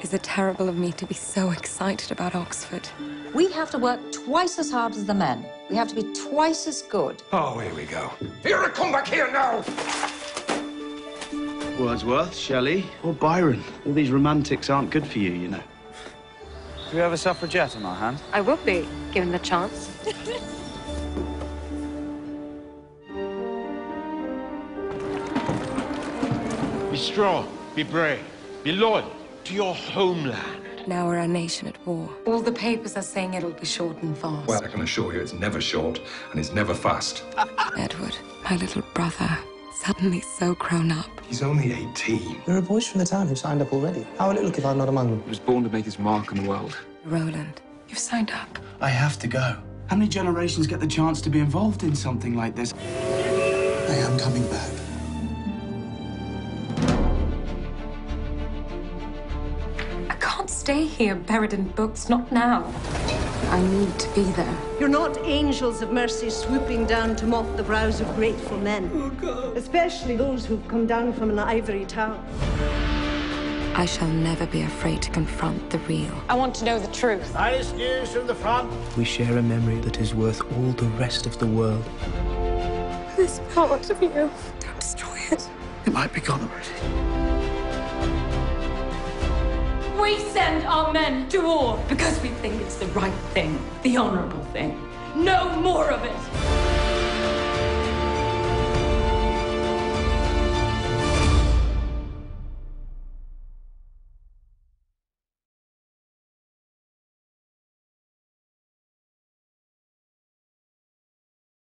Is it terrible of me to be so excited about Oxford? We have to work twice as hard as the men. We have to be twice as good. Oh, here we go. Here, come back here now! Wordsworth, Shelley, or Byron. All these romantics aren't good for you, you know. Do we have a suffragette on our hands? I would be, given the chance. Be strong, be brave, be loyal to your homeland. Now we're a nation at war. All the papers are saying it'll be short and fast. Well, I can assure you it's never short and it's never fast. Edward, my little brother, suddenly so grown up. He's only 18. There are boys from the town who signed up already. How will it look if I'm not among them? He was born to make his mark in the world. Roland, you've signed up. I have to go. How many generations get the chance to be involved in something like this? I am coming back. Can't stay here buried in books, not now. I need to be there. You're not angels of mercy swooping down to mop the brows of grateful men. Oh, especially those who've come down from an ivory tower. I shall never be afraid to confront the real. I want to know the truth. Highest news from the front. We share a memory that is worth all the rest of the world. This part of you. Don't destroy it. It might be gone already. We send our men to war because we think it's the right thing, the honorable thing. No more of it.